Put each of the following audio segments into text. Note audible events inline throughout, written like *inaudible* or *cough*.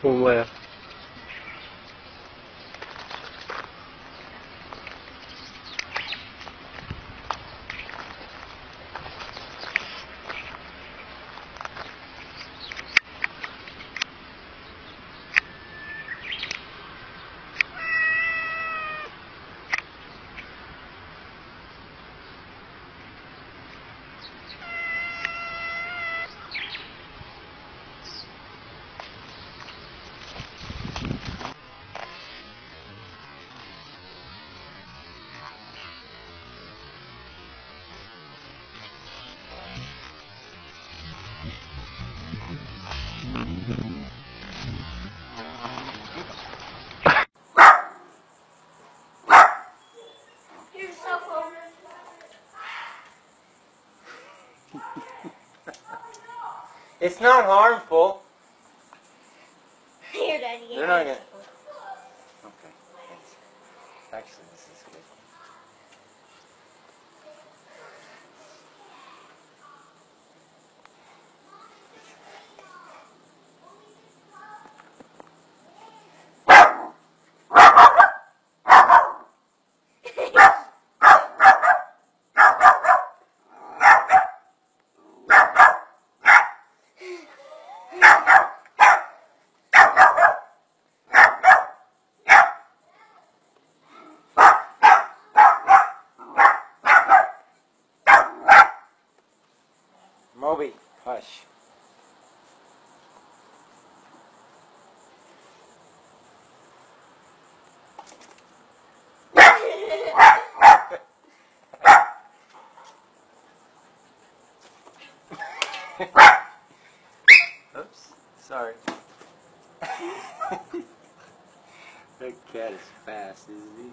Como é? It's not harmful. Here, Daddy. They're not gonna. Okay. thanks. Actually, this is good. Moby, hush. Oops, *laughs* sorry. that cat is fast, isn't he?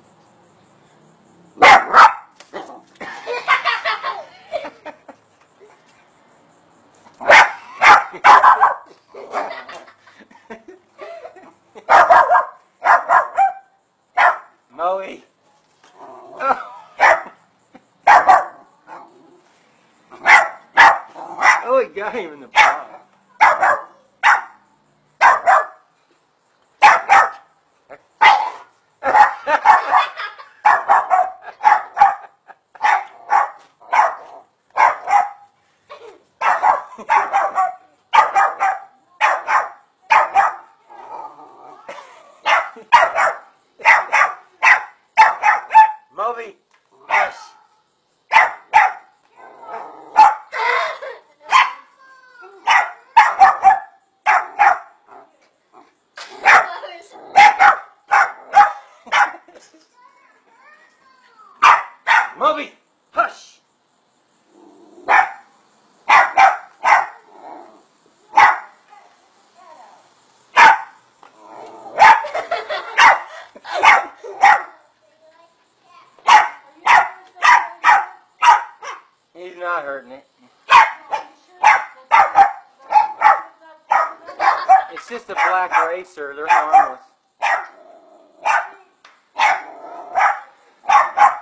Moe. Oh. *laughs* oh, he got him in the Moby, hush. He's not hurting it. It's just a black racer. They're harmless.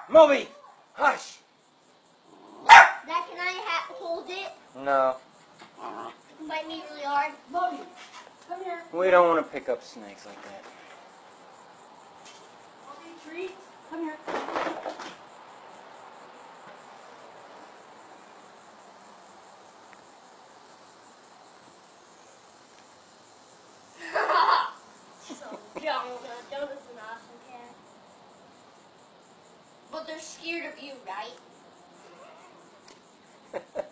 Moby, hush. Dad, can I ha- hold it? No, You Bite me really hard. Mommy, come here. we don't want to pick up snakes like that. Mommy, treat. Come here. *laughs* so Jonah, Jonah's an awesome cat. But they're scared of you, right? *laughs*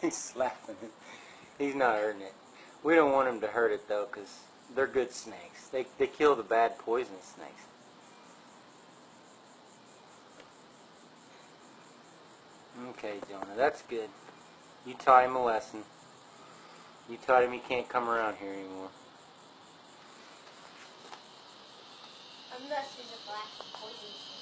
He's slapping it. He's not hurting it. We don't want him to hurt it though, because they're good snakes. They they kill the bad poisonous snakes. Okay, Jonah, that's good. You taught him a lesson. You taught him he can't come around here anymore. Unless he's a black poison.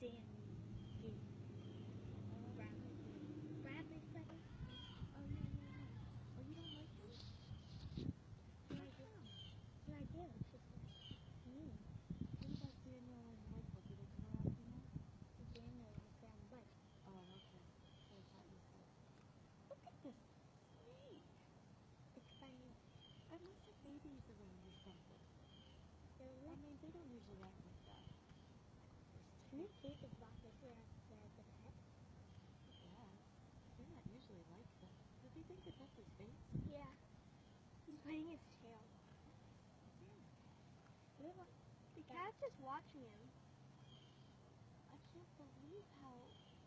Damn game. Bradley. Bradley said. Oh no no no. Oh you don't like him? Yeah, I do. Yeah, I do. It's me. What about Daniel and Michael? Do they come around much? Daniel the bike. Oh, okay. I you. Look at this snake. It's funny. I must have babies around or something. I mean, they don't usually act Mm-hmm. like you keep the boxes here at the, the pet? Yeah. They're not usually like that. Does he think that that's his face? Yeah. He's putting his tail. Hmm. Yeah. The cat's just watching him. I can't believe how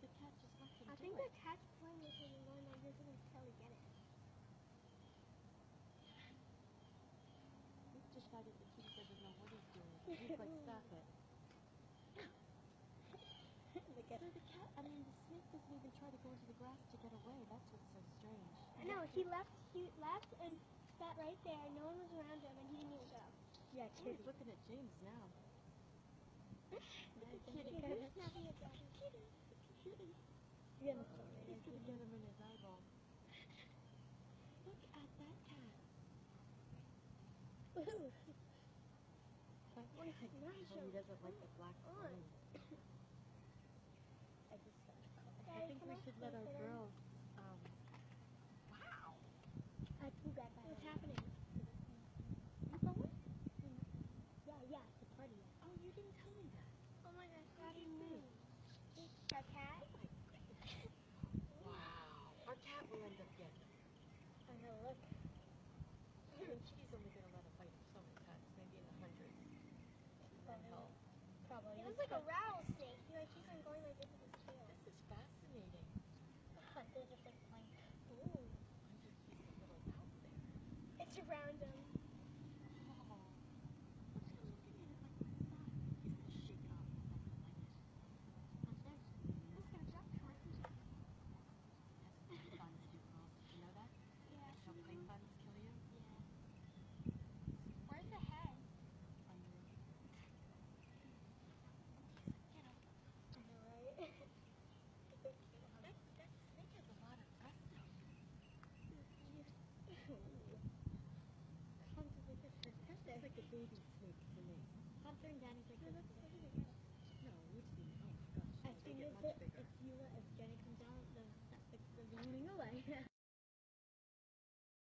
the cat just let him I think it. the cat's playing with him and going like this with his tail to get it. He's decided that he doesn't know what he's doing. He's like, *laughs* stop it. Look So the cat, I mean, the snake doesn't even try to go into the grass to get away. That's what's so strange. I know, he left he left and sat right there, no one was around him and he didn't even go. Yeah, Oh, he's looking at James now. kitty. Kitty. snapping at Daddy. Kitty. Kitty. Yeah, He's gonna get him in his eyeball. Look at that cat. Ooh. What is it? Nice Oh, he doesn't like the black on. balloon. I just got I think we should let our girls, um, wow. I threw that by What's happening? You going? Yeah, yeah, it's a party. Oh, you didn't tell me that. Oh my gosh, What do you mean? A cat? Oh my goodness. Wow. Our cat will end up getting him. I know, look. She's only gonna let him bite so many times, maybe in the hundreds. Then he'll. Probably. It was like a rattlesnake. He like keeps on going like this with his tail. This is fascinating. They're just like playing. Ooh. Wonder if he's a little out there. It's around him. Oh. Look at him looking at it like that. He's gonna shake it off. He's not gonna like it. I'm there. He's gonna jump towards him. That's what play funds do, girls. Did you know that? Yeah. That's how play funds kill you? Yeah. Where's the head? On your Get him. I know, right? That, that snake has a lot of breath though. Hunter's like this. That's just like a baby snake to me. Hunter and